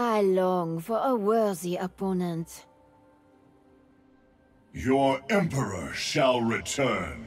I long for a worthy opponent. Your Emperor shall return.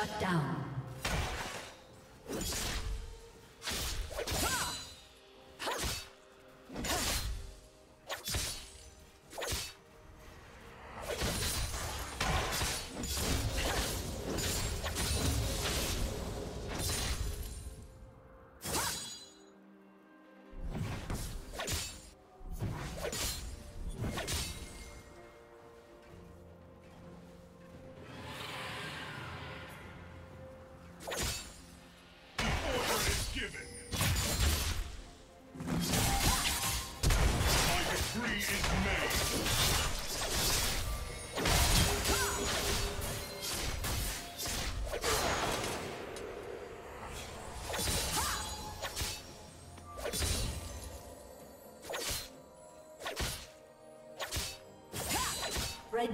Shut down.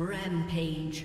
Rampage.